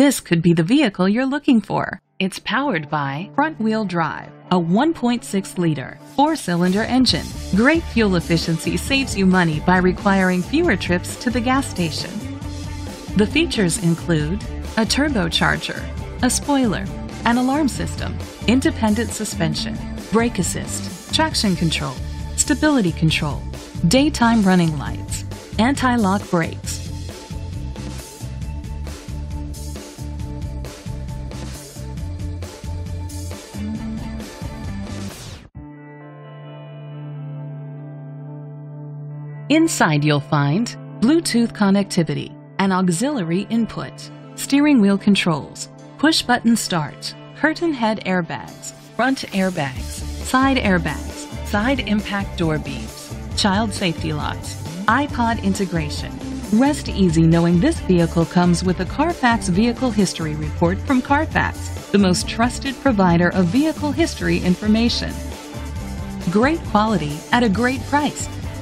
This could be the vehicle you're looking for. It's powered by front-wheel drive, a 1.6 liter four-cylinder engine. Great fuel efficiency saves you money by requiring fewer trips to the gas station. The features include a turbocharger, a spoiler, an alarm system, independent suspension, brake assist, traction control, stability control, daytime running lights, anti-lock brakes, Inside you'll find Bluetooth connectivity, an auxiliary input, steering wheel controls, push button start, curtain head airbags, front airbags, side airbags, side impact door beams, child safety locks, iPod integration. Rest easy knowing this vehicle comes with a Carfax Vehicle History Report from Carfax, the most trusted provider of vehicle history information. Great quality at a great price.